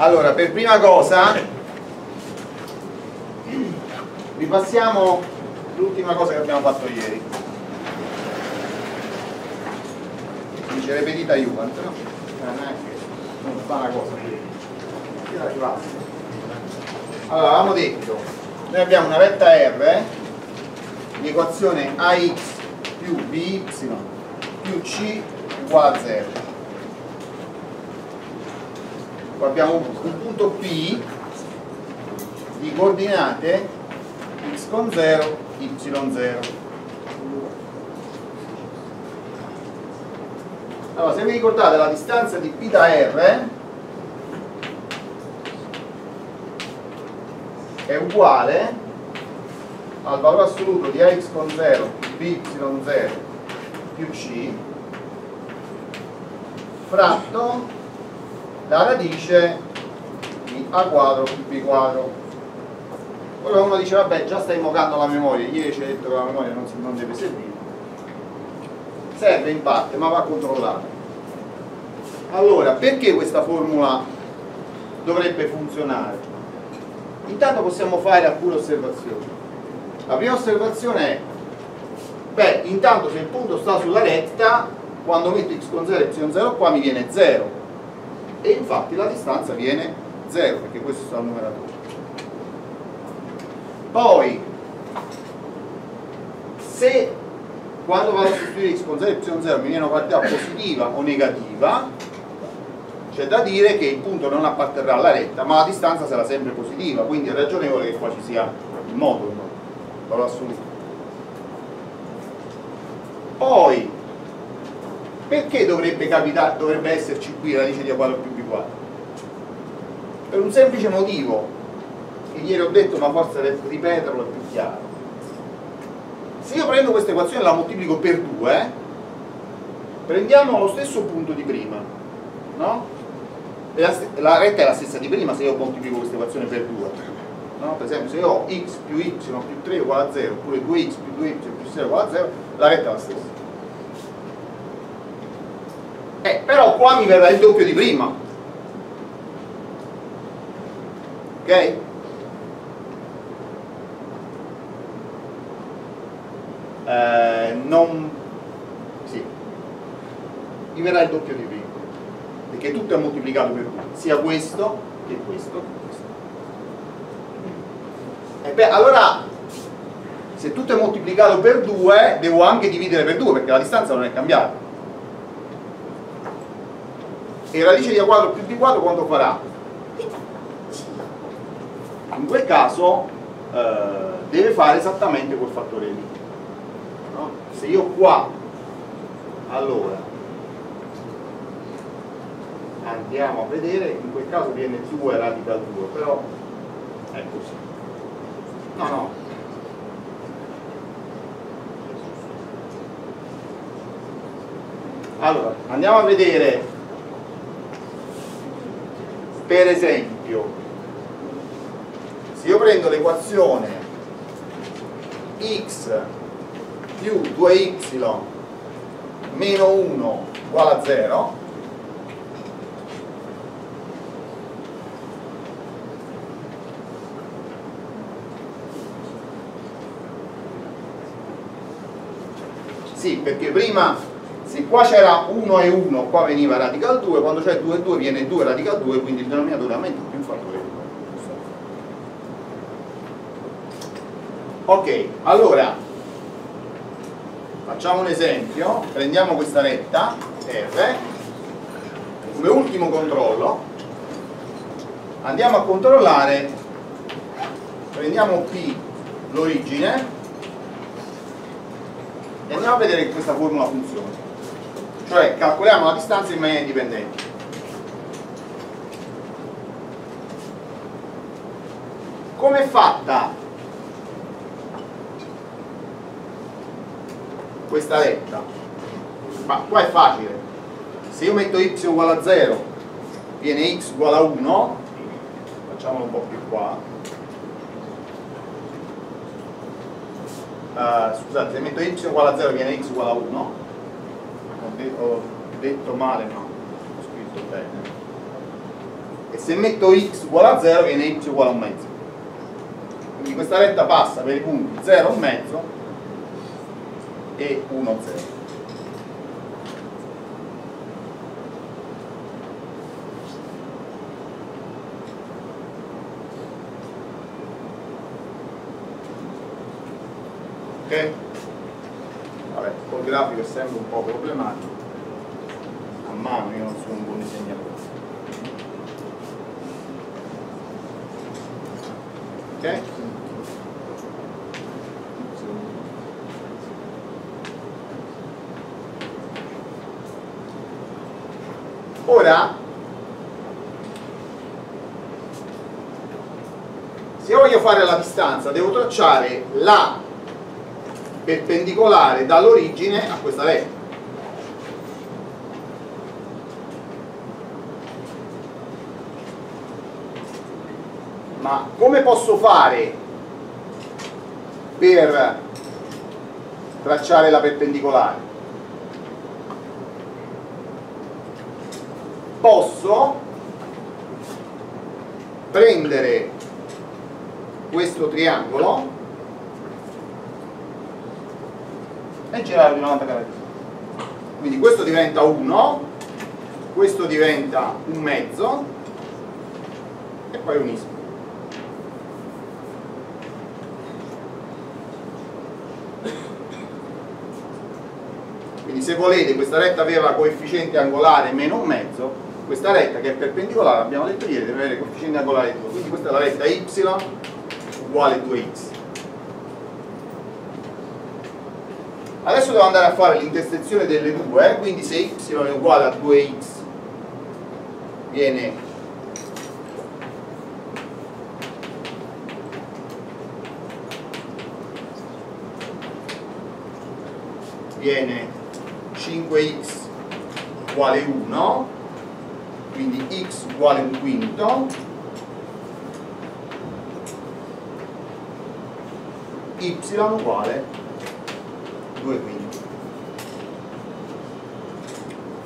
allora per prima cosa ripassiamo l'ultima cosa che abbiamo fatto ieri. Dice ripetita Juventus no? Non fa una cosa allora avevamo detto noi abbiamo una retta R di equazione AX più BY più C uguale a 0 poi abbiamo un punto P di coordinate x con 0, y0 allora se vi ricordate la distanza di P da R è uguale al valore assoluto di ax con 0 by0 più c fratto la radice di a quadro più b quadro. Ora uno dice vabbè già stai invocando la memoria. Ieri ci hai detto che la memoria non, non deve servire. Serve in parte ma va controllata. Allora perché questa formula dovrebbe funzionare? Intanto possiamo fare alcune osservazioni. La prima osservazione è beh intanto se il punto sta sulla retta quando metto x con 0 e y0 qua mi viene 0 e infatti la distanza viene 0 perché questo sta al numeratore. Poi se quando vado a sostituire x con 0 e y0 mi viene una quantità positiva o negativa c'è da dire che il punto non apparterrà alla retta ma la distanza sarà sempre positiva quindi è ragionevole che qua ci sia il modulo valore assoluto. Poi perché dovrebbe, capitare, dovrebbe esserci qui radice di a quadro più b quadro? per un semplice motivo che ieri ho detto ma forse ripeterlo è più chiaro se io prendo questa equazione e la moltiplico per 2 prendiamo lo stesso punto di prima no? La, la, retta è la stessa di prima se io moltiplico questa equazione per 2 no? per esempio se io ho x più y più 3 uguale a 0 oppure 2x più 2y più 6 uguale a 0 la retta è la stessa eh, però qua mi verrà il doppio di prima. Ok? Eh, non sì. Mi verrà il doppio di prima. Perché tutto è moltiplicato per 2 sia questo che questo. Questo e beh allora se tutto è moltiplicato per 2 devo anche dividere per 2 perché la distanza non è cambiata e radice di a quadro più b quadro quanto farà? in quel caso eh, deve fare esattamente quel fattore lì no? se io qua allora andiamo a vedere in quel caso viene 2 radical 2 però è così no no allora andiamo a vedere per esempio se io prendo l'equazione x più 2y meno 1 uguale a 0 sì perché prima qua c'era 1 e 1 qua veniva radical 2 quando c'è 2 e 2 viene 2 radical 2 quindi il denominatore aumenta più un fattore 2 ok allora facciamo un esempio prendiamo questa retta R come ultimo controllo. Andiamo a controllare prendiamo P l'origine e andiamo a vedere che questa formula funziona cioè calcoliamo la distanza in maniera indipendente. Come è fatta questa retta? ma qua è facile. Se io metto y uguale a 0 viene x uguale a 1 facciamolo un po' più qua. Uh, scusate, se metto y uguale a 0 viene x uguale a 1 ho, de ho detto male ma ho scritto bene. E se metto x uguale a 0 viene y uguale a un mezzo. Quindi questa retta passa per i punti 0 un mezzo e 1 0 ok? Grafico è sempre un po' problematico a mano io non sono un buon disegnatore ok? ora se io voglio fare la distanza devo tracciare la perpendicolare dall'origine a questa retta ma come posso fare per tracciare la perpendicolare? Posso prendere questo triangolo e girare di 90 gradi quindi questo diventa 1 questo diventa un mezzo e poi unisco quindi se volete questa retta aveva coefficiente angolare meno un mezzo questa retta che è perpendicolare abbiamo detto ieri deve avere coefficiente angolare 2 quindi questa è la retta y uguale 2x adesso devo andare a fare l'intersezione delle due quindi se y è uguale a 2x viene viene 5x uguale 1 quindi x uguale un quinto. Y uguale 2 quinti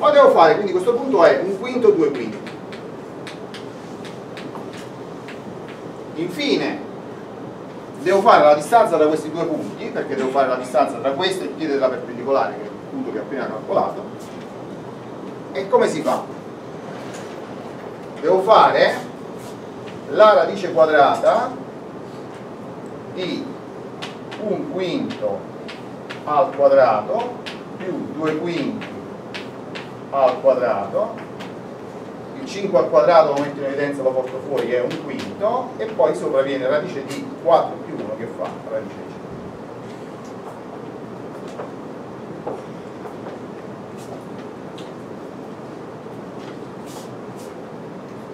poi devo fare quindi questo punto è un quinto 2 quinti. Infine devo fare la distanza da questi due punti perché devo fare la distanza tra questo e il piede della perpendicolare che è il punto che ho appena calcolato. E come si fa? devo fare la radice quadrata di un quinto al quadrato più due quinti al quadrato. Il 5 al quadrato lo metto in evidenza lo porto fuori che è un quinto e poi sopra viene radice di 4 più 1 che fa radice di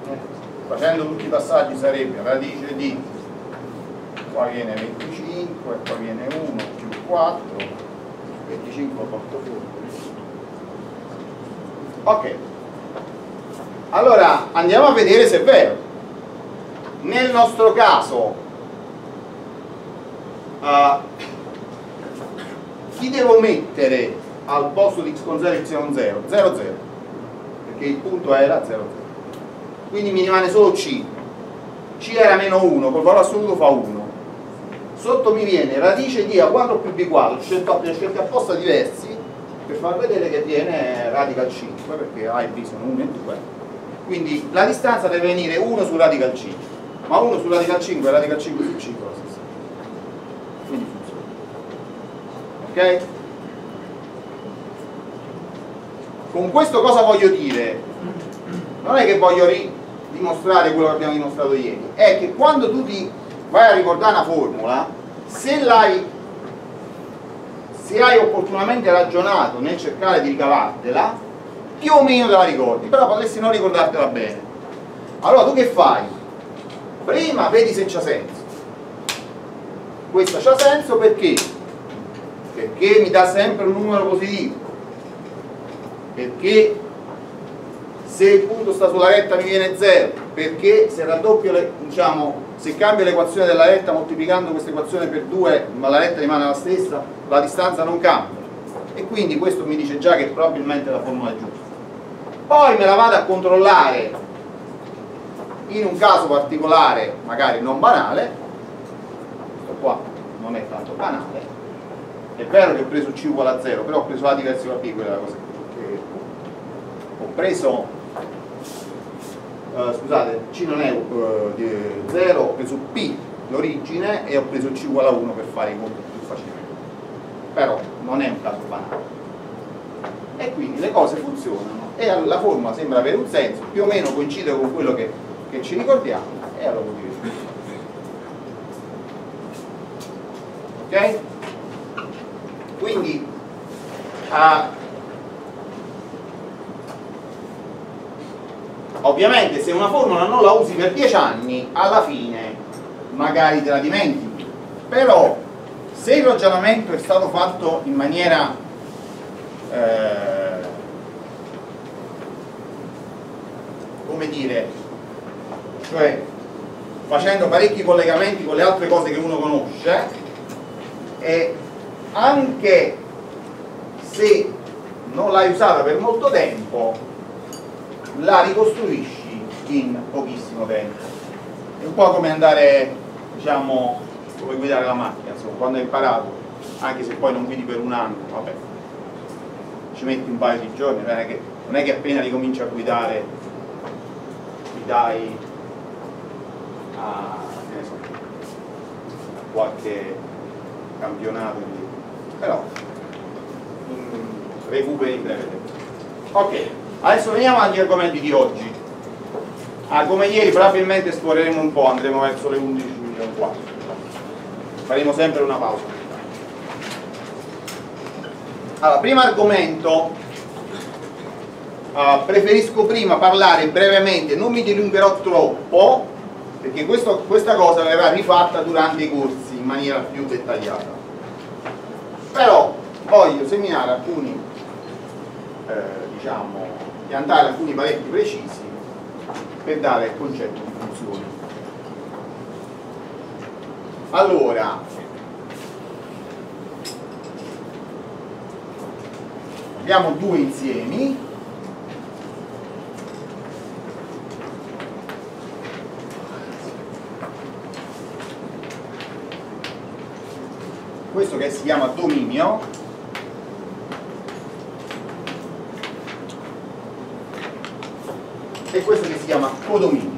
5 eh, facendo tutti i passaggi sarebbe radice di qua viene 25 qua viene 1 più 4 25 lo porto fuori. Ok. Allora andiamo a vedere se è vero. Nel nostro caso uh, chi devo mettere al posto di x con 0 y 0 0 0 perché il punto era 0 0 quindi mi rimane solo c. C era meno 1 col valore assoluto fa 1 sotto mi viene radice di a quadro più b quadro scelto, scelti apposta diversi per far vedere che viene radical 5 perché a e b sono 1 e 2 quindi la distanza deve venire 1 su radical 5 ma 1 su radical 5 e radical 5 su 5 è la stessa quindi funziona ok? con questo cosa voglio dire? non è che voglio dimostrare quello che abbiamo dimostrato ieri è che quando tu ti vai a ricordare una formula se l'hai se hai opportunamente ragionato nel cercare di ricavartela più o meno te la ricordi, però potresti non ricordartela bene. Allora tu che fai? Prima vedi se c'ha senso. Questo c'ha senso perché? Perché mi dà sempre un numero positivo. Perché se il punto sta sulla retta mi viene 0, perché se raddoppio le, diciamo, se cambio l'equazione della retta moltiplicando questa equazione per 2 ma la retta rimane la stessa, la distanza non cambia. E quindi questo mi dice già che probabilmente la formula è giusta. Poi me la vado a controllare in un caso particolare magari non banale. Questo qua non è tanto banale. È vero che ho preso C uguale a 0 però ho preso A diverso da B quella cosa che ho preso uh, scusate C non è uh, eh, 0 ho preso P l'origine e ho preso C uguale a 1 per fare i conti più facilmente. Però non è un caso banale. E quindi le cose funzionano. E la formula sembra avere un senso più o meno coincide con quello che, che ci ricordiamo e allora vuol dire. Ok? quindi uh, ovviamente se una formula non la usi per 10 anni alla fine magari te la dimentichi. Però se il ragionamento è stato fatto in maniera eh, come dire cioè facendo parecchi collegamenti con le altre cose che uno conosce e anche se non l'hai usata per molto tempo la ricostruisci in pochissimo tempo. È un po' come andare diciamo come guidare la macchina insomma, quando hai imparato anche se poi non guidi per un anno vabbè ci metti un paio di giorni non è che, non è che appena ricominci a guidare ti dai a, so, a qualche campionato però mm, recuperi breve tempo. Ok adesso veniamo agli argomenti di oggi. Ah, come ieri probabilmente esploreremo un po' andremo verso le 11 11.04 faremo sempre una pausa. Allora, primo argomento. Uh, preferisco prima parlare brevemente non mi dilungherò troppo perché questo, questa cosa verrà rifatta durante i corsi in maniera più dettagliata. Però voglio seminare alcuni eh, diciamo piantare alcuni paletti precisi per dare il concetto di funzione. Allora abbiamo due insiemi. Questo che si chiama dominio e questo che si chiama codominio.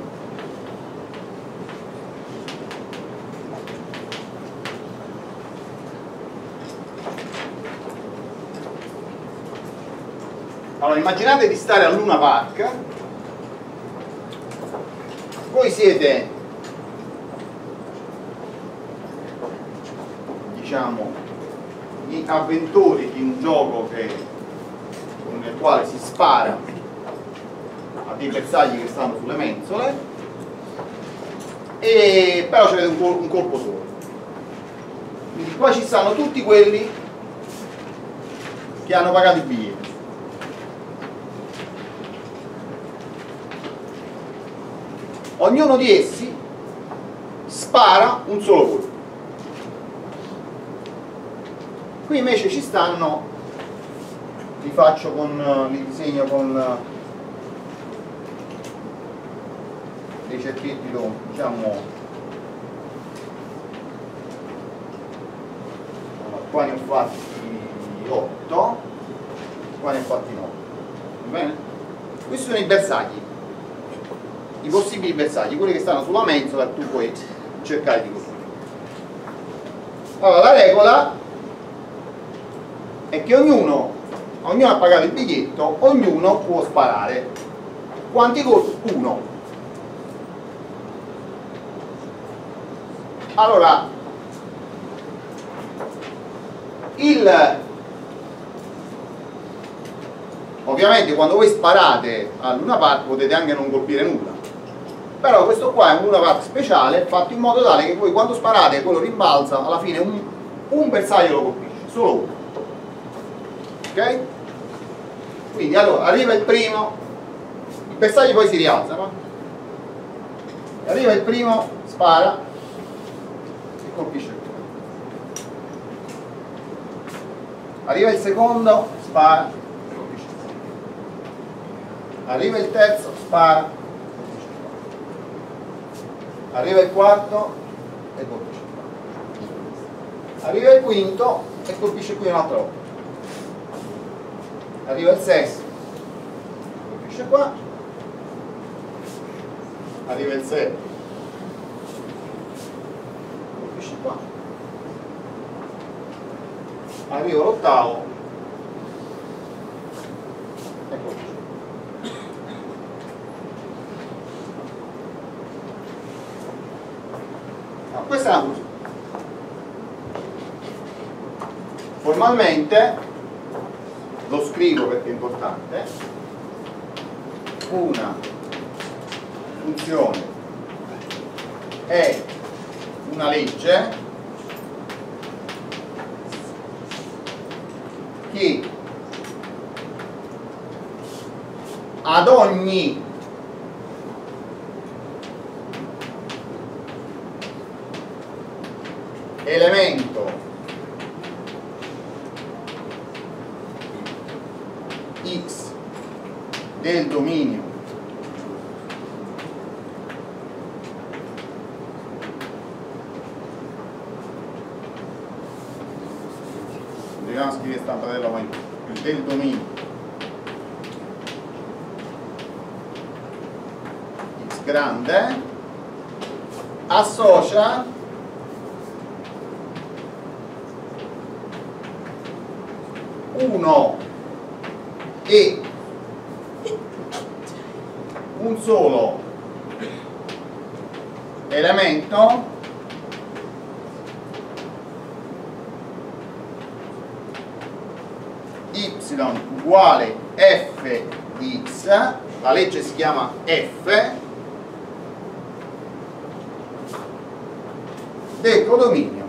Allora immaginate di stare a Luna Park. Voi siete diciamo, gli avventori di un gioco che, nel quale si spara dei bersagli che stanno sulle mensole e però c'è un, un colpo solo. Quindi qua ci stanno tutti quelli che hanno pagato il biglietto ognuno di essi spara un solo colpo. Qui invece ci stanno li faccio con li disegno con dei cerchietti lunghi diciamo qua ne ho fatti 8 qua ne ho fatti 9 va bene? questi sono i bersagli i possibili bersagli quelli che stanno sulla mensola tu puoi cercare di costruire allora la regola è che ognuno, ognuno ha pagato il biglietto, ognuno può sparare. Quanti colpi? Uno. Allora, il ovviamente quando voi sparate a Luna Park potete anche non colpire nulla però questo qua è un Luna Park speciale fatto in modo tale che voi quando sparate quello rimbalza alla fine un, un bersaglio lo colpisce solo uno ok? quindi allora arriva il primo il bersaglio poi si rialza no? arriva il primo spara e colpisce. Il primo arriva il secondo spara colpisce. Il secondo arriva il terzo spara arriva il quarto e colpisce. Qua arriva il quinto e colpisce qui un'altra volta arriva il sesto colpisce qua. Arriva il setto colpisce qua? Arriva l'ottavo. E colpisce No, questa è una funzione. Formalmente, lo scrivo perché è importante, una funzione è una legge che ad ogni elemento x del dominio dobbiamo scrivere stampadella maiuscola del dominio x grande associa uno e un solo elemento y uguale f di x la legge si chiama f del codominio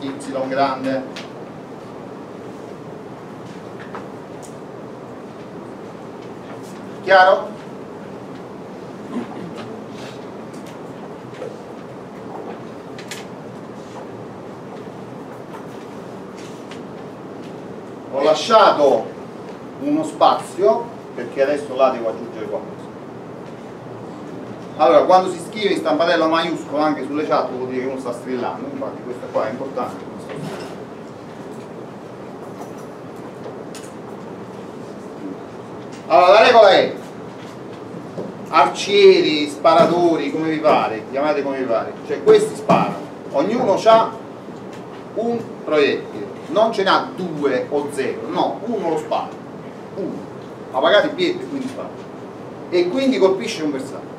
y grande chiaro? ho lasciato uno spazio perché adesso là devo aggiungere qualcosa. Allora quando si scrive in stampatello maiuscolo anche sulle chat vuol dire che uno sta strillando infatti questa qua è importante. Allora la regola è arcieri, sparatori, come vi pare, chiamate come vi pare cioè questi sparano. Ognuno ha un proiettile non ce n'ha due o zero no, uno lo spara uno, ha pagato il biglietto e quindi spara e quindi colpisce un bersaglio.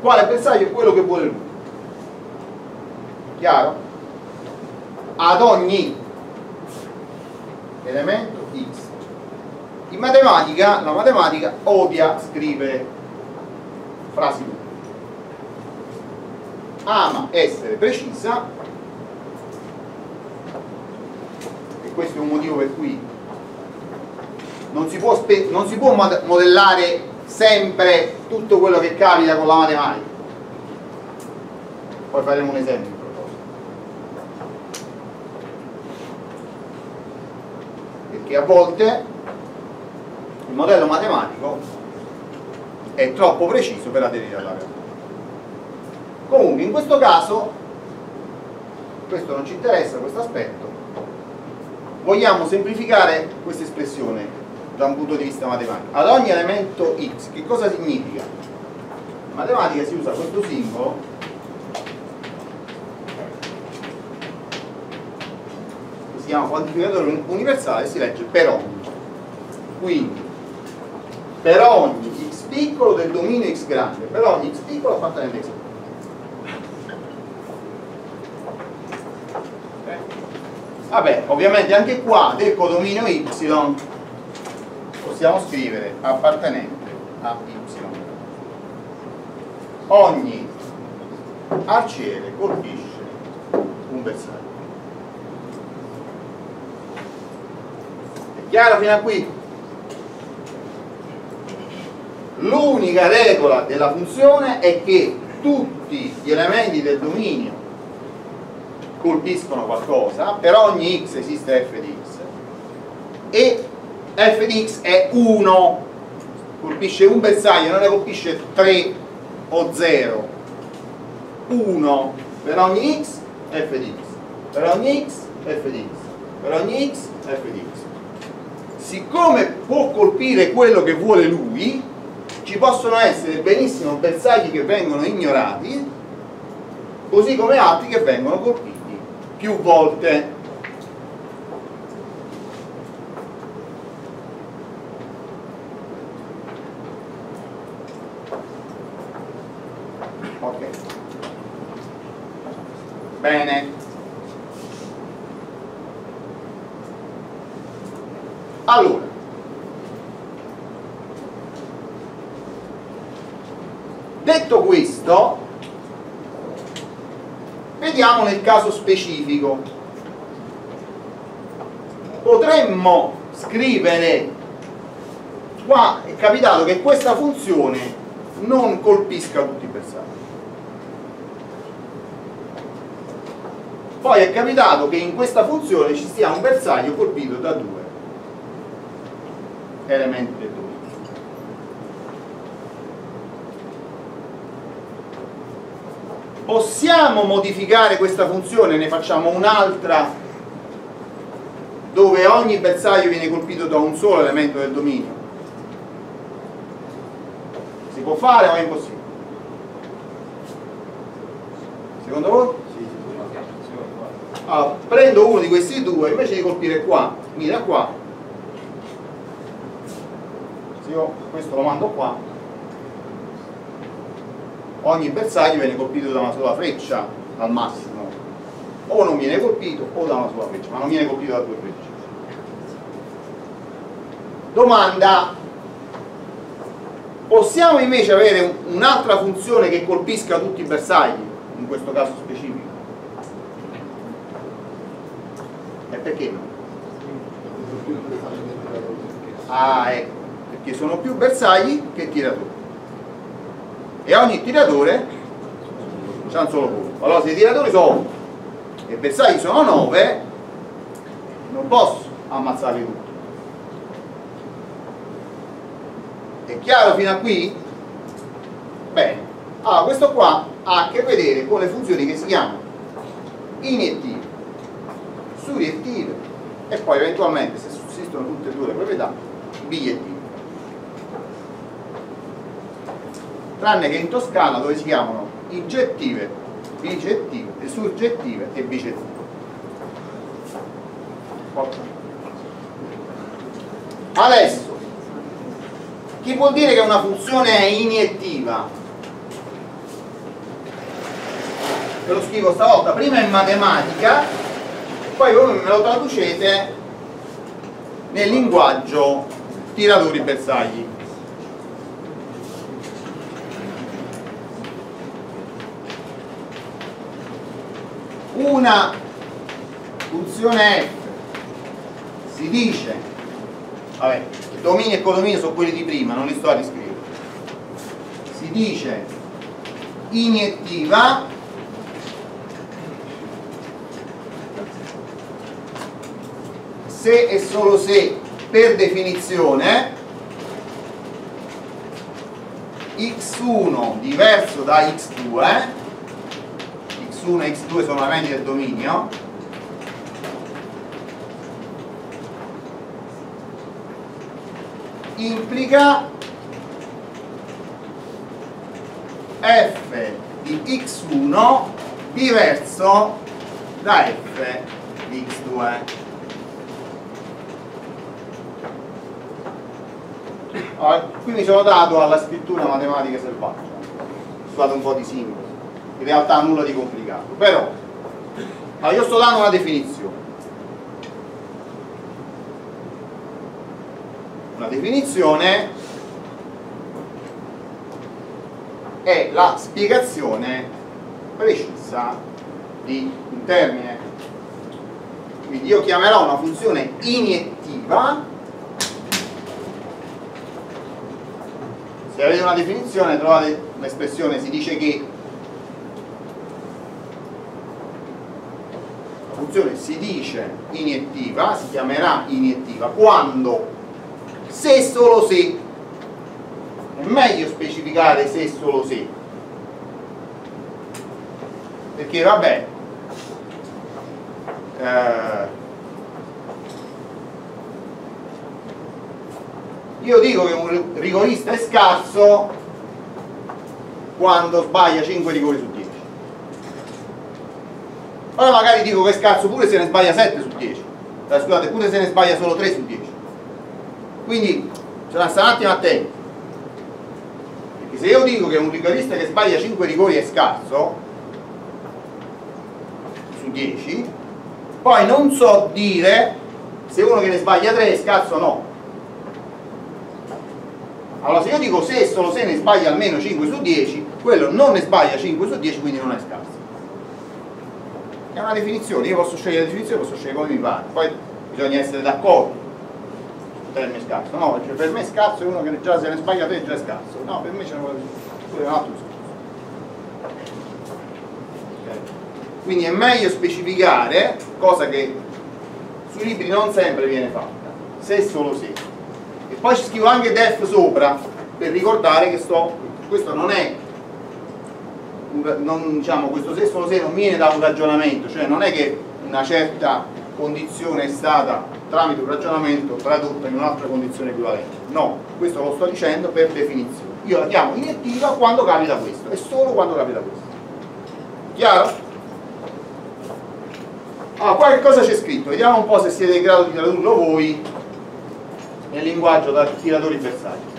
Quale bersaglio è quello che vuole lui? Chiaro? ad ogni elemento x. In matematica la matematica odia scrivere frasi uniche ama essere precisa e questo è un motivo per cui non si può, non si può modellare sempre tutto quello che capita con la matematica. Poi faremo un esempio in proposito. Perché a volte il modello matematico è troppo preciso per aderire alla realtà. Comunque in questo caso questo non ci interessa questo aspetto vogliamo semplificare questa espressione da un punto di vista matematico. Ad ogni elemento x, che cosa significa? In matematica si usa questo simbolo che si chiama quantificatore universale e si legge per ogni. Quindi, per ogni x piccolo del dominio x grande, per ogni x piccolo appartenente x Vabbè, ovviamente anche qua del codominio y possiamo scrivere appartenente a y ogni arciere colpisce un bersaglio è chiaro fino a qui? l'unica regola della funzione è che tutti gli elementi del dominio colpiscono qualcosa, per ogni x esiste f di x. E f di x è 1 colpisce un bersaglio, non ne colpisce 3 o 0 1 per ogni x f di x. Per ogni x f di x. Per ogni x f di x. Siccome può colpire quello che vuole lui ci possono essere benissimo bersagli che vengono ignorati così come altri che vengono colpiti più volte. Ok. Bene. Allora. Detto questo vediamo nel caso specifico potremmo scrivere qua è capitato che questa funzione non colpisca tutti i bersagli poi è capitato che in questa funzione ci sia un bersaglio colpito da due elementi del dominio possiamo modificare questa funzione? Ne facciamo un'altra dove ogni bersaglio viene colpito da un solo elemento del dominio. Si può fare o è impossibile? secondo voi? Allora, prendo uno di questi due invece di colpire qua mira qua. Se io questo lo mando qua ogni bersaglio viene colpito da una sola freccia al massimo. O non viene colpito o da una sola freccia ma non viene colpito da due frecce. Domanda. Possiamo invece avere un'altra funzione che colpisca tutti i bersagli in questo caso specifico? E perché no? ah ecco perché sono più bersagli che tiratori e ogni tiratore c'ha un solo colpo allora se i tiratori sono 8 e i bersagli sono 9 non posso ammazzarli tutti. È chiaro fino a qui? bene. Allora questo qua ha a che vedere con le funzioni che si chiamano iniettive suriettive e poi eventualmente se sussistono tutte e due le proprietà biettive tranne che in Toscana dove si chiamano ingettive, bicettive, surgettive e bicettive. Adesso, chi vuol dire che una funzione è iniettiva? Ve lo scrivo stavolta, prima in matematica, poi voi me lo traducete nel linguaggio tiratori bersagli. Una funzione f. Si dice vabbè, domini e codomini sono quelli di prima, non li sto a riscrivere. Si dice iniettiva se e solo se per definizione x1 diverso da x2 x1 e x2 sono elementi del dominio. Implica f di x1 diverso da f di x2 allora, qui mi sono dato alla scrittura matematica selvaggia. Scusate un po' di simboli in realtà nulla di complicato. Però allora io sto dando una definizione. Una definizione è la spiegazione precisa di un termine. Quindi io chiamerò una funzione iniettiva. Se avete una definizione trovate l'espressione si dice che funzione si dice iniettiva, si chiamerà iniettiva quando, se solo se, è meglio specificare se solo se, perché vabbè, eh, io dico che un rigorista è scarso quando sbaglia 5 rigori su 10 ora magari dico che è scarso pure se ne sbaglia 7 su 10 eh, scusate pure se ne sbaglia solo 3 su 10 quindi bisogna stare un attimo attenti perché se io dico che un rigorista che sbaglia 5 rigori è scarso su 10 poi non so dire se uno che ne sbaglia 3 è scarso o no. Allora se io dico se solo se ne sbaglia almeno 5 su 10 quello non ne sbaglia 5 su 10 quindi non è scarso è una definizione, io posso scegliere la definizione, posso scegliere come mi pare, poi bisogna essere d'accordo. Sul termine scarso, no, cioè per me scarso è uno che già se ne sbaglia te già è scarso, no, per me c'è un altro discorso. Quindi è meglio specificare, cosa che sui libri non sempre viene fatta, se e solo se. E poi ci scrivo anche def sopra, per ricordare che sto, questo non è non, diciamo, questo se solo se non viene da un ragionamento, cioè non è che una certa condizione è stata tramite un ragionamento tradotta in un'altra condizione equivalente. No, questo lo sto dicendo per definizione. Io la chiamo iniettiva quando capita questo, e solo quando capita questo. Chiaro? Allora, qua che cosa c'è scritto? Vediamo un po' se siete in grado di tradurlo voi nel linguaggio da tiratori bersagli.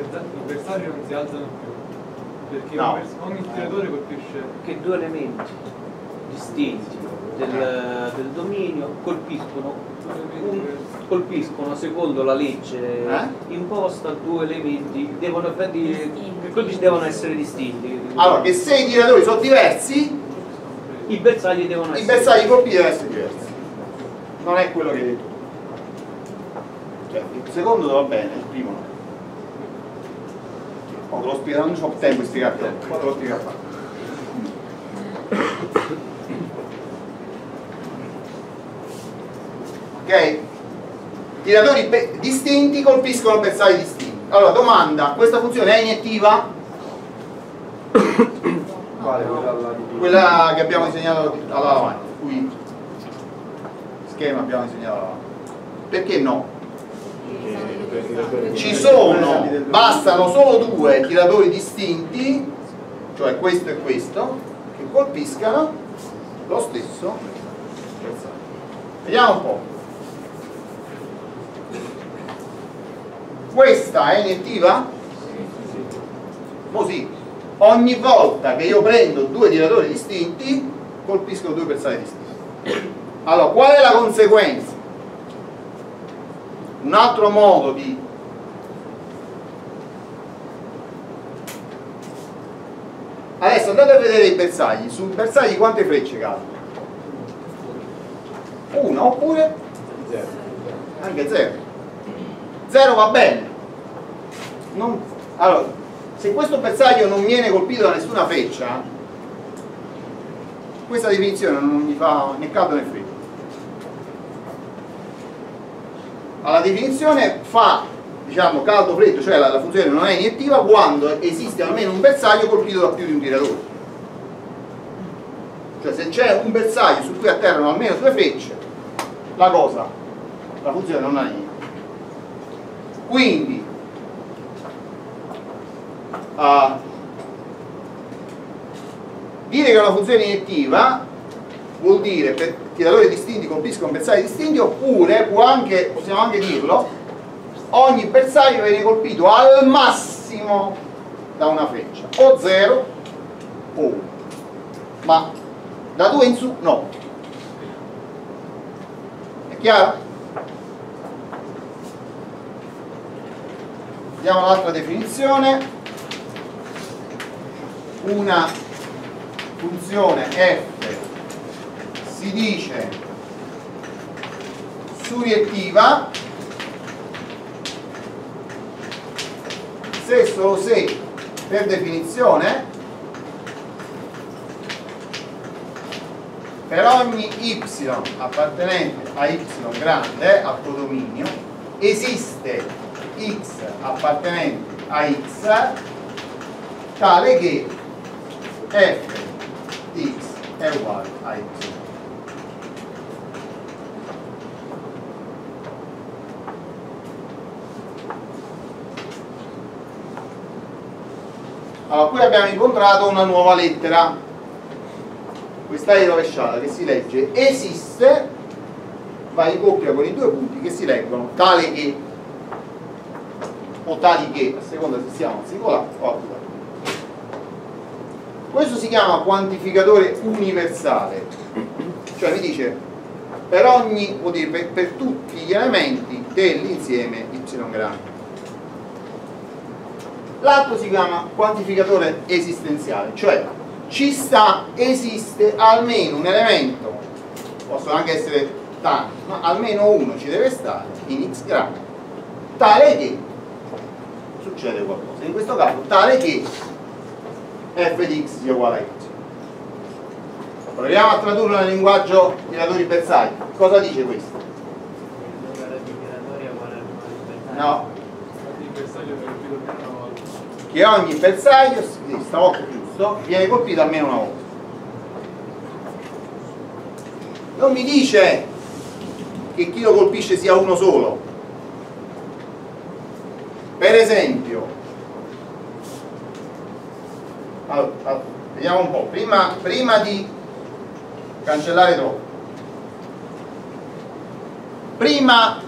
I bersagli non si alzano più perché No. ogni tiratore colpisce che due elementi distinti del, del dominio colpiscono, un- colpiscono secondo la legge Eh? imposta due elementi devono, devono essere distinti Allora, che se i tiratori sono diversi, i bersagli devono i essere bersagli colpiti devono essere diversi. Non è quello che hai detto. Cioè, il secondo va bene, il primo no. Oh, lo spiego, non ho tempo di spiegarti, poi te lo spiego. Ok? Tiratori distinti colpiscono bersagli distinti. Allora, domanda, questa funzione è iniettiva? Quale? Quella che abbiamo disegnato alla lavagna, cui schema abbiamo disegnato alla. Perché no? Ci sono, bastano solo due tiratori distinti, cioè questo e questo, che colpiscano lo stesso bersaglio. Vediamo un po'. Questa è iniettiva? Così, ogni volta che io prendo due tiratori distinti, colpiscono due bersagli distinti. Allora, qual è la conseguenza? Un altro modo di Adesso andate a vedere i bersagli, sui bersagli quante frecce cadono? Una oppure zero. anche zero. Zero va bene. Non- Allora, se questo bersaglio non viene colpito da nessuna freccia, questa definizione non mi fa né caldo né freddo. Alla definizione fa, diciamo, caldo freddo, cioè la, la funzione non è iniettiva quando esiste almeno un bersaglio colpito da più di un tiratore. Cioè se c'è un bersaglio su cui atterrano almeno due frecce, la cosa, la funzione non ha niente. Quindi, ah, dire che è una funzione iniettiva vuol dire per tiratori distinti colpiscono bersagli distinti oppure anche, possiamo anche dirlo ogni bersaglio viene colpito al massimo da una freccia o 0 o 1 ma da 2 in su no. È chiaro? vediamo l'altra definizione. Una funzione f si dice suriettiva se solo se per definizione per ogni y appartenente a y grande al codominio esiste x appartenente a x tale che f di x è uguale a y allora qui abbiamo incontrato una nuova lettera. Questa è rovesciata che si legge esiste va in coppia con i due punti che si leggono tale che o tali che a seconda se siamo singolare o a questo si chiama quantificatore universale. Cioè mi dice per ogni vuol dire per, per tutti gli elementi dell'insieme y grande l'altro si chiama quantificatore esistenziale cioè ci sta, esiste almeno un elemento possono anche essere tanti ma almeno uno ci deve stare in x gradi tale che succede qualcosa. In questo caso tale che f di x sia uguale a y. Proviamo a tradurlo nel linguaggio di Radori Bersagli. Cosa dice questo? no Il bersaglio che ho capito più una volta. Che ogni bersaglio, stavolta giusto, viene colpito almeno una volta. Non mi dice che chi lo colpisce sia uno solo. Per esempio, allora, allora, vediamo un po', prima, prima di cancellare troppo, prima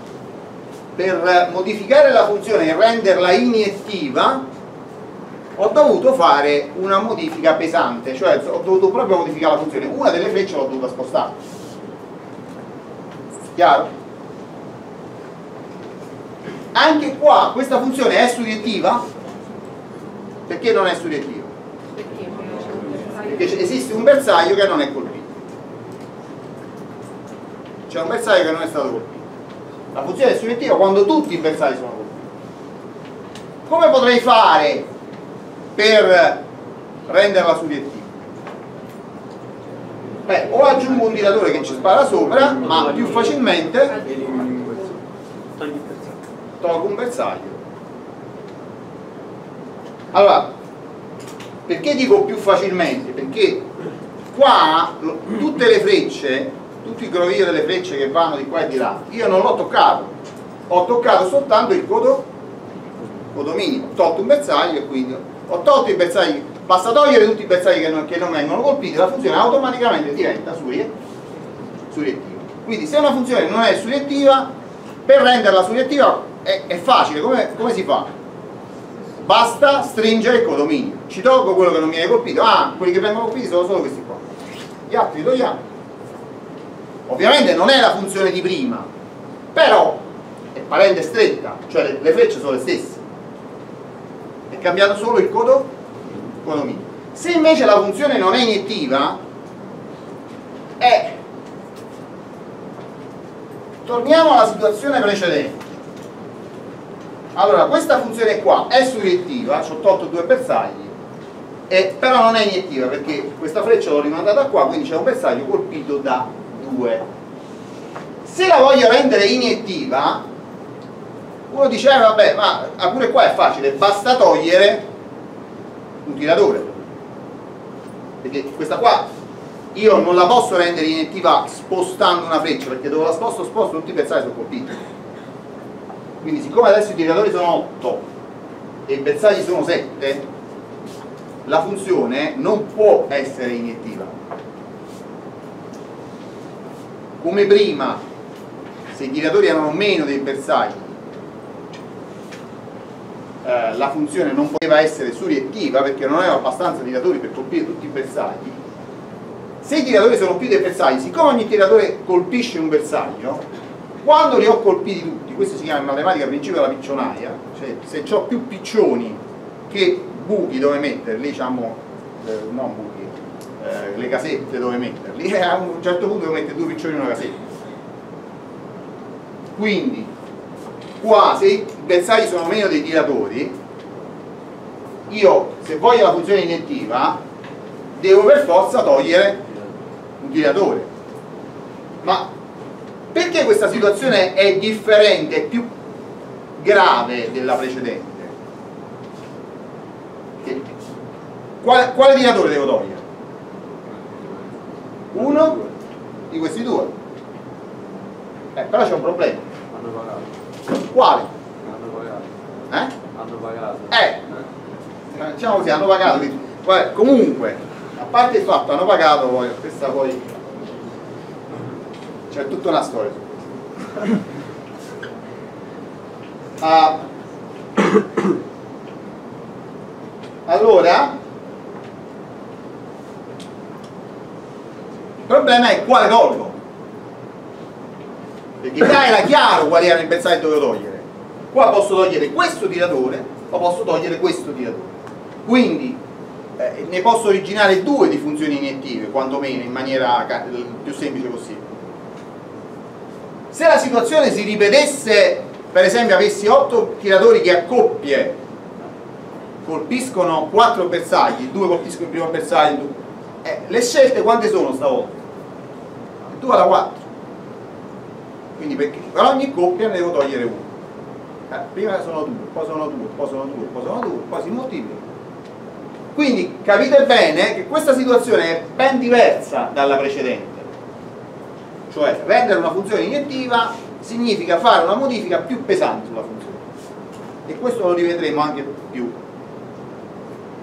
per modificare la funzione e renderla iniettiva ho dovuto fare una modifica pesante cioè ho dovuto proprio modificare la funzione una delle frecce l'ho dovuta spostare chiaro? anche qua questa funzione è suriettiva? perché non è suriettiva? perché esiste un bersaglio che non è colpito c'è un bersaglio che non è stato colpito la funzione è suriettiva quando tutti i bersagli sono colpiti come potrei fare per renderla suriettiva? Beh, o aggiungo un tiratore che ci spara sopra ma più facilmente tolgo un bersaglio allora perché dico più facilmente? perché qua tutte le frecce tutti i grovigli delle frecce che vanno di qua e di là io non l'ho toccato ho toccato soltanto il codo codominio ho tolto un bersaglio e quindi ho tolto i bersagli basta togliere tutti i bersagli che non, che non vengono colpiti la funzione automaticamente diventa suriettiva quindi se una funzione non è suriettiva per renderla suriettiva è, è facile, come, come si fa? Basta stringere il codominio. Ci tolgo quello che non viene colpito. Ah, quelli che vengono colpiti sono solo questi qua. Gli altri li togliamo. Ovviamente non è la funzione di prima, però è parente stretta, cioè le, le frecce sono le stesse. Cambiato solo il codo, codominio. Se invece la funzione non è iniettiva, è torniamo alla situazione precedente. Allora questa funzione qua è suriettiva ci ho tolto due bersagli e, però non è iniettiva perché questa freccia l'ho rimandata qua quindi c'è un bersaglio colpito da 2 se la voglio rendere iniettiva uno dice eh, vabbè ma pure qua è facile basta togliere un tiratore. Perché questa qua io non la posso rendere iniettiva spostando una freccia perché dove la sposto sposto tutti i bersagli sono colpiti. Quindi siccome adesso i tiratori sono 8 e i bersagli sono 7 la funzione non può essere iniettiva come prima se i tiratori erano meno dei bersagli eh, la funzione non poteva essere suriettiva perché non aveva abbastanza tiratori per colpire tutti i bersagli. Se i tiratori sono più dei bersagli siccome ogni tiratore colpisce un bersaglio quando li ho colpiti tutti questo si chiama in matematica principio della piccionaia cioè se ho più piccioni che buchi dove metterli diciamo eh, non buchi eh, le casette dove metterli e a un certo punto devo mettere due piccioni in una casetta. Quindi qua se i bersagli sono meno dei tiratori io se voglio la funzione iniettiva devo per forza togliere un tiratore Ma perché questa situazione è differente, è più grave della precedente? Quale, quale tiratore devo togliere? Uno di questi due. Eh, però c'è un problema. Quale? Hanno pagato. Eh? Hanno pagato. Eh, eh, diciamo così, hanno pagato. quindi- comunque, a parte il fatto, hanno pagato poi, questa poi c'è tutta una storia su questo. Ah, allora, il problema è quale tolgo. Perché già era chiaro quali erano i che dovevo togliere. Qua posso togliere questo tiratore o posso togliere questo tiratore. Quindi eh, ne posso originare due di funzioni iniettive, quantomeno in maniera più semplice possibile. Se la situazione si ripetesse, per esempio avessi otto tiratori che a coppie colpiscono quattro bersagli, due colpiscono il primo bersaglio, eh, le scelte quante sono stavolta? 2 alla 4. Quindi per ogni coppia ne devo togliere uno. Eh, prima sono due, poi sono due, poi sono due, poi sono due, poi si moltiplica. Quindi capite bene che questa situazione è ben diversa dalla precedente. Cioè rendere una funzione iniettiva significa fare una modifica più pesante sulla funzione. E questo lo rivedremo anche più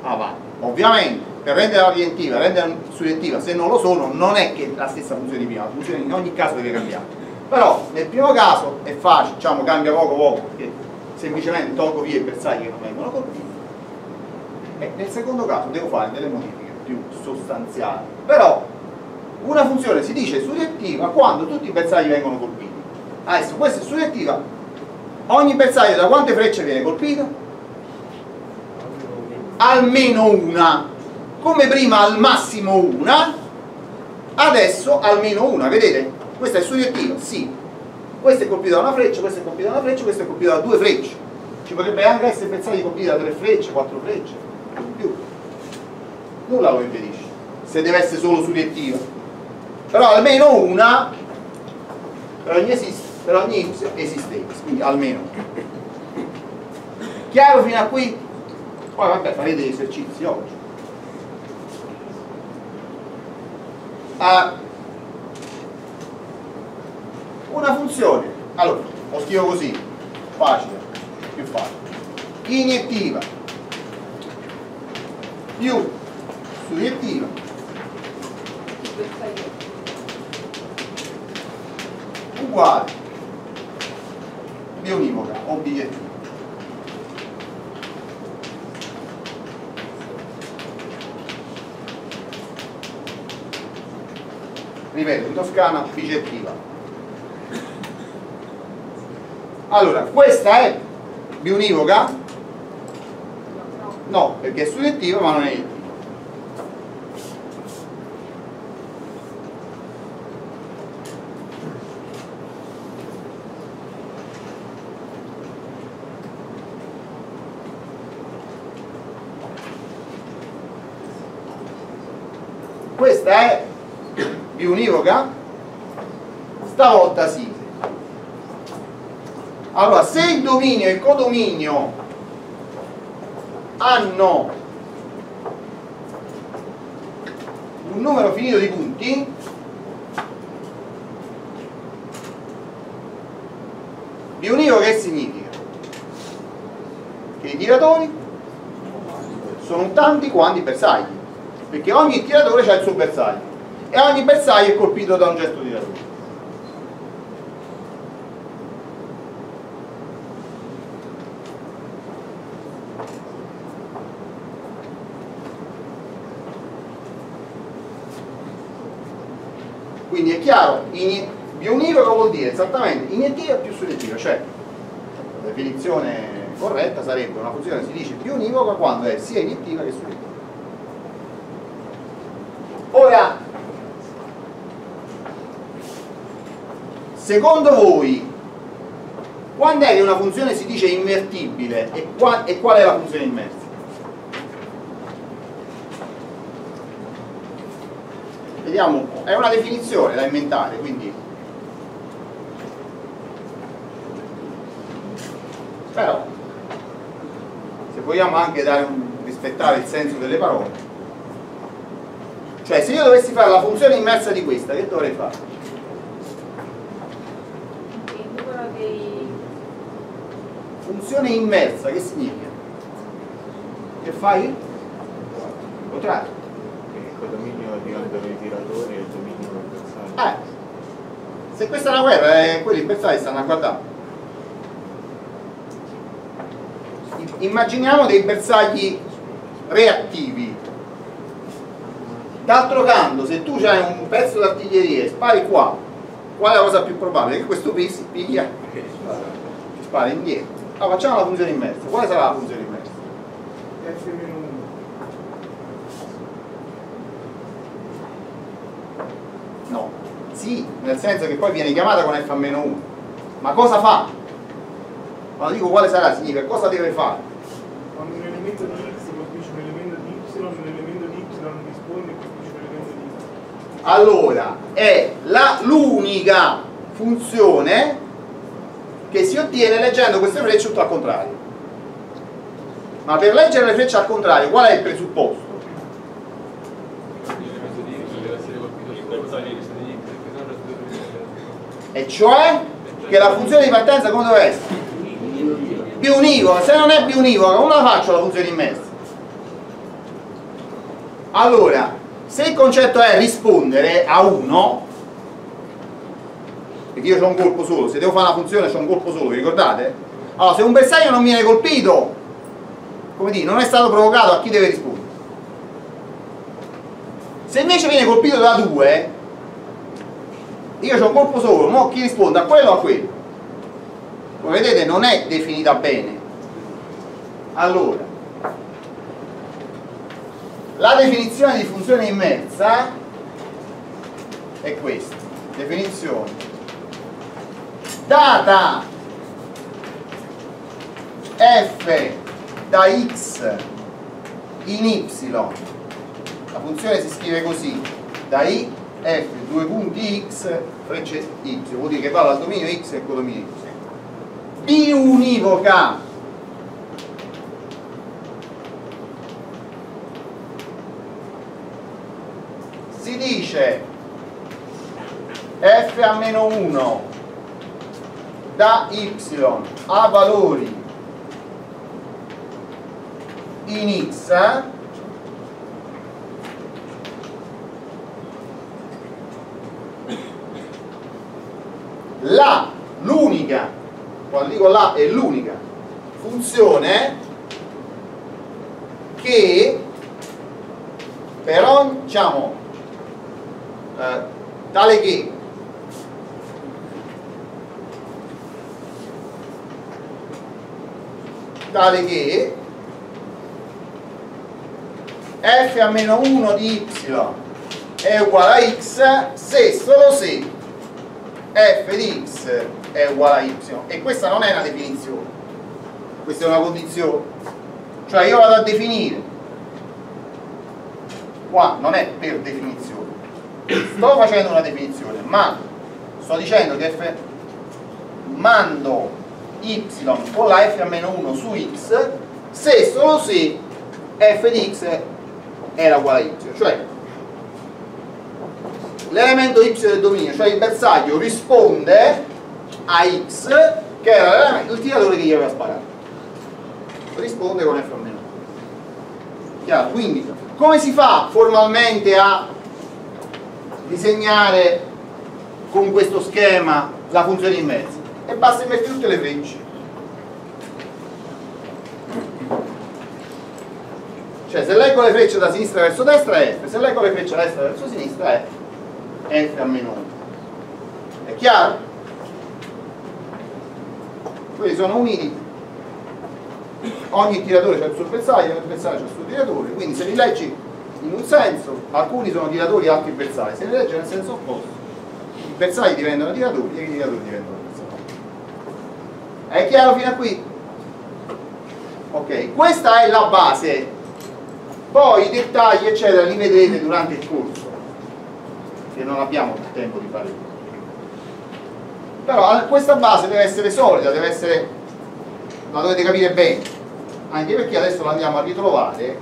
avanti. Ovviamente per rendere la rientiva, rendere suiettiva, se non lo sono, non è che la stessa funzione di prima, la funzione in ogni caso deve cambiare. Però nel primo caso è facile, diciamo cambia poco poco, perché semplicemente tolgo via i bersagli che non vengono colpiti. E nel secondo caso devo fare delle modifiche più sostanziali. Però una funzione si dice suriettiva quando tutti i bersagli vengono colpiti. Adesso questa è suriettiva, ogni bersaglio da quante frecce viene colpito? almeno una come prima al massimo una adesso almeno una vedete? questa è soggettiva, sì questo è colpito da una freccia, questo è colpito da una freccia questo è colpito da due frecce. Ci potrebbe anche essere bersaglio colpiti da tre frecce, quattro frecce in più. Nulla lo impedisce se deve essere solo soggettiva però almeno una per ogni, esist per ogni esistenza quindi almeno. Chiaro fino a qui? poi vabbè farete gli esercizi oggi. Ah, una funzione. Allora lo scrivo così. Facile. Più facile. Iniettiva. Più suriettiva uguale. Bionivoca o bigliettiva ripeto, in toscana bicettiva. Allora, questa è biunivoca? No, perché è sudettiva ma non è ettiva. Questa è biunivoca? Stavolta sì. Allora, se il dominio e codominio hanno un numero finito di punti, biunivoca che significa? Che i tiratori sono tanti quanti bersagli, perché ogni tiratore ha il suo bersaglio e ogni bersaglio è colpito da un gesto tiratore. Chiaro, bionivoca vuol dire esattamente iniettiva più soggettiva, cioè la definizione corretta sarebbe una funzione si dice bionivoca quando è sia iniettiva che soggettiva. Ora, secondo voi, quando è che una funzione si dice invertibile e, qua- e qual è la funzione inversa? Vediamo è una definizione da inventare, quindi... Però, se vogliamo anche un, rispettare il senso delle parole, cioè se io dovessi fare la funzione immersa di questa, che dovrei fare? Funzione immersa, che significa? Che fai? Contrario. Che dominio diventano i tiratori e il dominio del bersaglio. Eh, se questa è una guerra, eh, quelli bersagli stanno a guardare. Immaginiamo dei bersagli reattivi. D'altro canto, se tu hai un pezzo d'artiglieria e spari qua, qual è la cosa più probabile? Che questo qui si piglia e spara indietro. Allora facciamo la funzione immersa. Quale sarà la funzione immersa? F-1. No, sì, nel senso che poi viene chiamata con F-1. Ma cosa fa? Quando dico quale sarà, significa cosa deve fare? Quando un elemento di X colpisce un elemento di Y, un elemento di Y risponde e colpisce un elemento di Y. Allora, è l'unica funzione che si ottiene leggendo queste frecce tutto al contrario. Ma per leggere le frecce al contrario, qual è il presupposto? L'elemento di X deve essere colpito solo dagli X di X, perché sennò il resto deve essere E cioè che la funzione di partenza come deve essere? Biunivoca, se non è biunivoca, come la faccio la funzione immersa? Allora, se il concetto è rispondere a uno, perché io ho un colpo solo, se devo fare una funzione ho un colpo solo, vi ricordate? Allora, se un bersaglio non viene colpito, come dire, non è stato provocato, a chi deve rispondere? Se invece viene colpito da due, io ho un colpo solo, mo chi risponde a quello o a quello? Come vedete non è definita bene. Allora, la definizione di funzione immersa è questa. Definizione. Data f da x in y. La funzione si scrive così. Da i f due punti x frecce y. Vuol dire che va dal dominio x e codominio y. Biunivoca. Si dice f a meno 1 da y a valori in x la l'unica la è l'unica funzione che però diciamo eh, tale che tale che f a meno 1 di y è uguale a x se solo se f di x è uguale a y. E questa non è una definizione. Questa è una condizione. Cioè io vado a definire. Qua non è per definizione. Sto facendo una definizione ma sto dicendo che f mando y con la f a meno 1 su x se solo se f di x era uguale a y. Cioè l'elemento y del dominio cioè il bersaglio risponde a x che era il tiratore che gli aveva sparato risponde con f meno 1 chiaro? quindi come si fa formalmente a disegnare con questo schema la funzione in mezzo? e basta mettere tutte le frecce cioè se leggo le frecce da sinistra verso destra è f se leggo le frecce da destra verso sinistra è f a meno 1 è chiaro? quelli sono uniti. Ogni tiratore ha il suo bersaglio ogni bersaglio ha il suo tiratore. Quindi se li leggi in un senso alcuni sono tiratori altri bersagli. Se li leggi nel senso opposto i bersagli diventano tiratori e i tiratori diventano bersagli. È chiaro fino a qui? ok questa è la base. Poi i dettagli eccetera li vedrete durante il corso che non abbiamo il tempo di fare tutto. Però eh, questa base deve essere solida deve essere la dovete capire bene. Anche perché adesso lo andiamo a ritrovare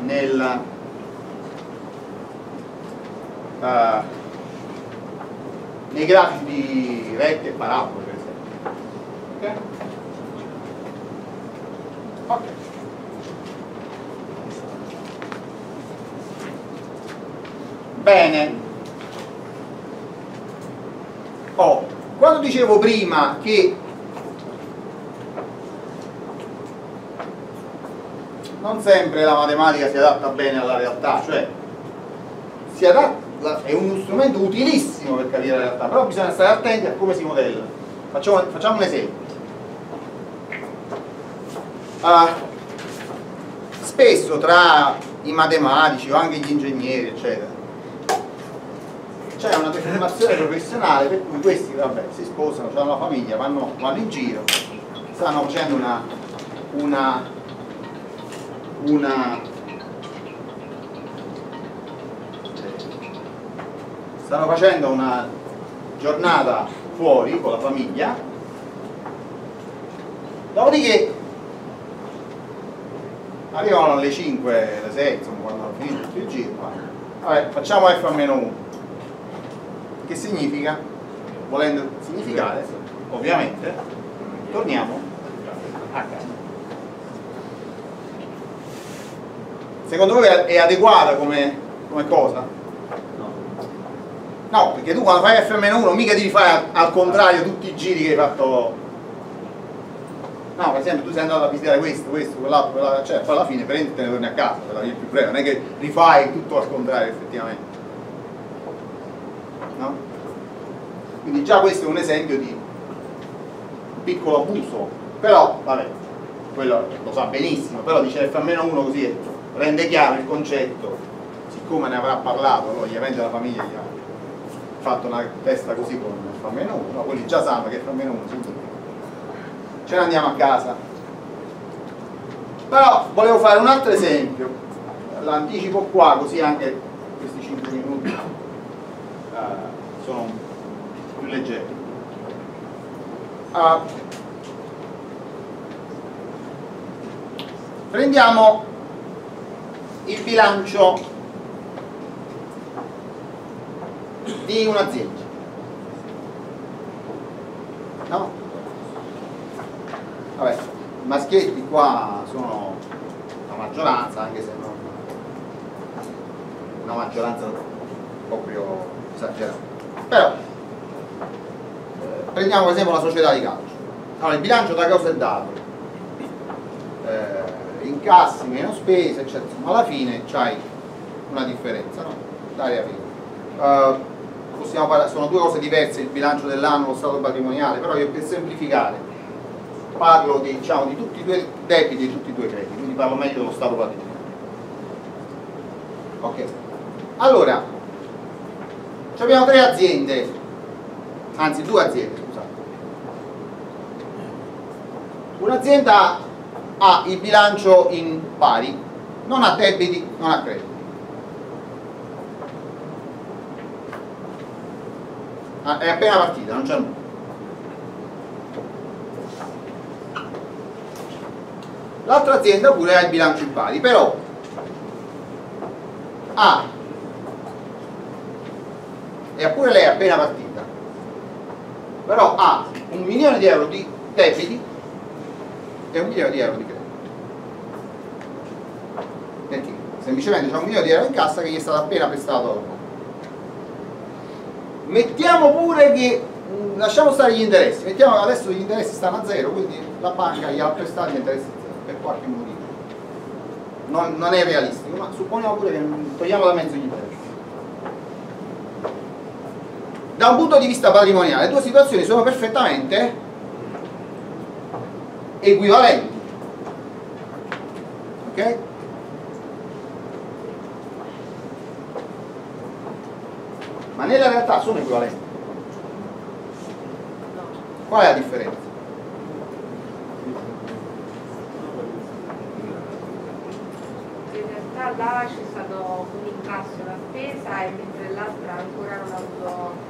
nel eh, nei grafici di rette e parabole per esempio. Ok? ok bene oh, quando dicevo prima che non sempre la matematica si adatta bene alla realtà, cioè adatta, è uno strumento utilissimo per capire la realtà, però bisogna stare attenti a come si modella. Facciamo, facciamo un esempio. Uh, spesso tra i matematici o anche gli ingegneri, eccetera, c'è una deformazione professionale per cui questi vabbè, si sposano, hanno la famiglia, vanno, vanno in giro, stanno facendo una, una una stanno facendo una giornata fuori con la famiglia. Dopodiché arrivano alle 5, alle 6 insomma quando hanno finito il giro vabbè facciamo f a meno 1 che significa volendo significare ovviamente torniamo a casa Secondo voi è adeguata come, come cosa? No. Perché tu quando fai FM1 mica devi fare al contrario tutti i giri che hai fatto. No, per esempio tu sei andato a visitare questo, questo, quell'altro, quell'altro, cioè poi alla fine prendi te ne torni a casa per la via più breve, non è che rifai tutto al contrario effettivamente. No? Quindi già questo è un esempio di piccolo abuso, però vabbè, quello lo sa benissimo, però dice FM1 così rende chiaro il concetto, siccome ne avrà parlato, allora gli eventi della famiglia gli ha fatto una testa così con fa meno 1, quelli già sanno che fa meno 1 significa. Ce ne andiamo a casa. Però volevo fare un altro esempio, l'anticipo qua così anche questi 5 minuti uh, sono più leggeri. Uh, prendiamo il bilancio di un'azienda. No? Vabbè, i maschietti qua sono la maggioranza, anche se non una maggioranza proprio esagerata. Però eh, prendiamo per esempio la società di calcio. Allora, il bilancio da cosa è dato? Eh, incassi meno spese, eccetera. Ma alla fine c'hai una differenza, no? D'aria viva. Uh, possiamo parlare, sono due cose diverse, il bilancio dell'anno, lo stato patrimoniale, però io per semplificare parlo di, diciamo, di tutti i due debiti e di tutti i due crediti, quindi parlo meglio dello stato patrimoniale. Ok. Allora, abbiamo tre aziende, anzi due aziende. Un'azienda ha il bilancio in pari, non ha debiti, non ha crediti. Ah, è appena partita, non c'è nulla. L'altra azienda pure ha il bilancio in pari, però ha, e pure lei è appena partita, però ha un milione di euro di debiti e un milione di euro di credito. Perché? Semplicemente c'è un milione di euro in cassa che gli è stato appena prestato. Mettiamo pure che, mm, lasciamo stare gli interessi, mettiamo che adesso gli interessi stanno a zero, quindi la banca gli ha prestato gli interessi a zero, per qualche motivo. Non, non è realistico, ma supponiamo pure che togliamo da mezzo gli interessi. Da un punto di vista patrimoniale, le due situazioni sono perfettamente equivalenti. Ok? Ma nella realtà sono equivalenti. Qual è la differenza? In realtà là c'è stato un incasso una spesa e mentre l'altra ancora non ha avuto...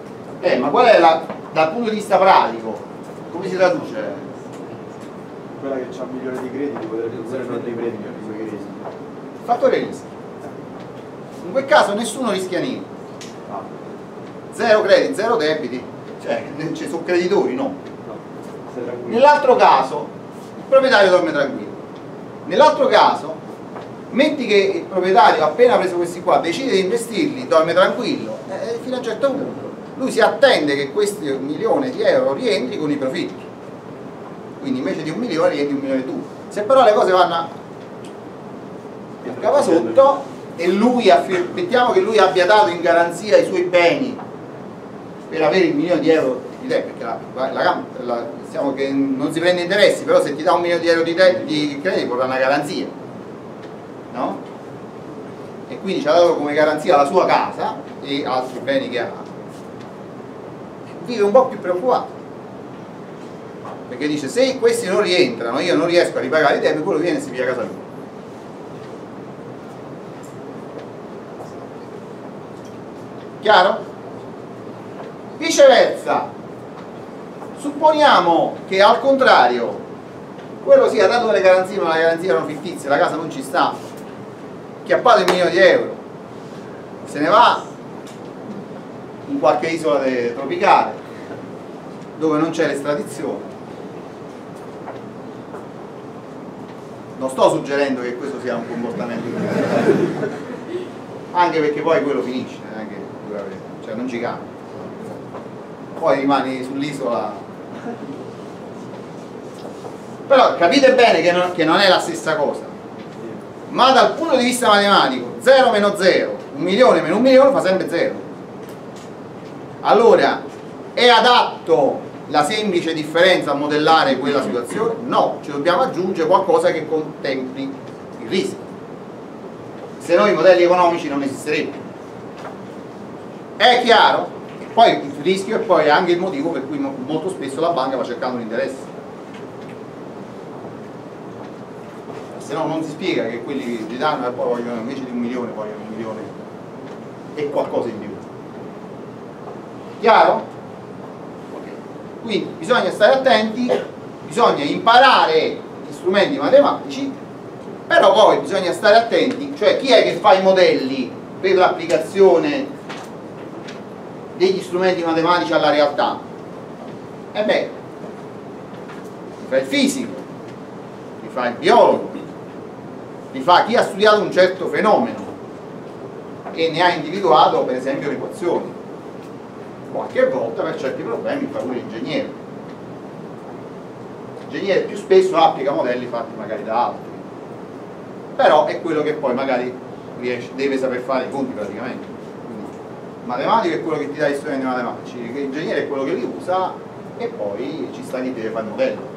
Eh, ma qual è la, dal punto di vista pratico? Come si traduce? quella che ha un milione di crediti potrebbe pure non dei crediti, i suoi crediti. Fattore rischio. In quel caso nessuno rischia niente. Zero crediti, zero debiti. Cioè, ci sono creditori, no. no. Nell'altro caso, il proprietario dorme tranquillo. Nell'altro caso, metti che il proprietario, appena preso questi qua, decide di investirli, dorme tranquillo, eh, fino a un certo punto. Lui si attende che questo milione di euro rientri con i profitti. Quindi invece di un milione rientri un milione e due. Se però le cose vanno a cava sotto e lui, mettiamo che lui abbia dato in garanzia i suoi beni per avere il milione di euro di te, perché la, la- la- la- diciamo che non si prende interessi, però se ti dà un milione di euro di, te, di credito può dare una garanzia, no? E quindi ci ha dato come garanzia la sua casa e altri beni che ha. Vive un po' più preoccupato. Perché dice se questi non rientrano, io non riesco a ripagare i debiti, quello viene e si via casa mia. Chiaro? Viceversa, supponiamo che al contrario quello sia dato delle garanzie ma le garanzie erano fittizie, la casa non ci sta, pagato il milione di euro, se ne va in qualche isola tropicale dove non c'è l'estradizione. Non sto suggerendo che questo sia un comportamento anche perché poi quello finisce, non è che dura per- cioè non ci cambia. Poi rimani sull'isola. Però capite bene che non, che non è la stessa cosa. Ma dal punto di vista matematico, 0 meno 0, un milione meno un milione fa sempre 0. Allora, è adatto la semplice differenza a modellare quella situazione? No, ci dobbiamo aggiungere qualcosa che contempli il rischio se no i modelli economici non esisterebbero. È chiaro? Poi il rischio e poi anche il motivo per cui mo- molto spesso la banca va cercando l'interesse. Se no non si spiega che quelli che gli danno e poi vogliono invece di un milione vogliono un milione e qualcosa in più. Chiaro? Ok. Quindi bisogna stare attenti, bisogna imparare gli strumenti matematici però poi bisogna stare attenti, cioè chi è che fa i modelli per l'applicazione degli strumenti matematici alla realtà? E beh, li fa il fisico, li fa il biologo, li fa chi ha studiato un certo fenomeno e ne ha individuato per esempio le equazioni. Qualche volta per certi problemi fa pure l'ingegnere. L'ingegnere più spesso applica modelli fatti magari da altri però è quello che poi magari riesce, deve saper fare i conti praticamente. Quindi, matematico è quello che ti dà gli strumenti matematici, l'ingegnere è quello che li usa e poi ci sta chi deve fare il modello.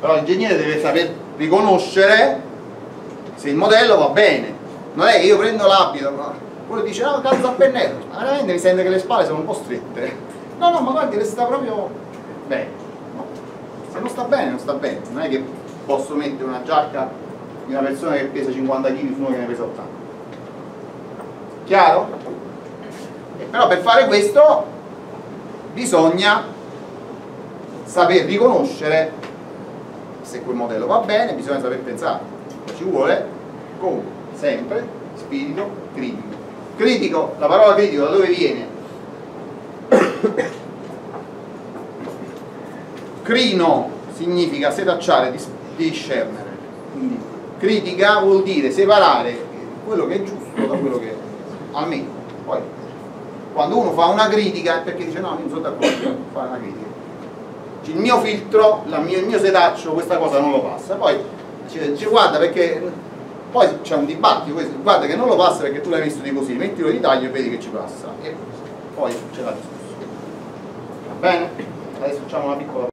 Però l'ingegnere deve saper riconoscere se il modello va bene. Non è che io prendo l'abito, quello dice no, calza a pennello, ma veramente mi sente che le spalle sono un po' strette. No, no, ma guardi che sta proprio bene. No. Se non sta bene, non sta bene. Non è che posso mettere una giacca di una persona che pesa 50 kg su uno che ne pesa 80 chiaro? E però per fare questo bisogna saper riconoscere se quel modello va bene bisogna saper pensare ci vuole come sempre spirito critico critico, la parola critico da dove viene? crino significa setacciare, dis- discernere. Quindi critica vuol dire separare quello che è giusto da quello che è almeno poi quando uno fa una critica è perché dice no, non sono d'accordo fare una critica. Il mio filtro, mia- il mio setaccio questa cosa non lo passa. Poi dice, dice, guarda perché poi c'è un dibattito questo, guarda che non lo passa perché tu l'hai messo di così mettilo di taglio e vedi che ci passa e poi c'è la discussione va bene? adesso facciamo una piccola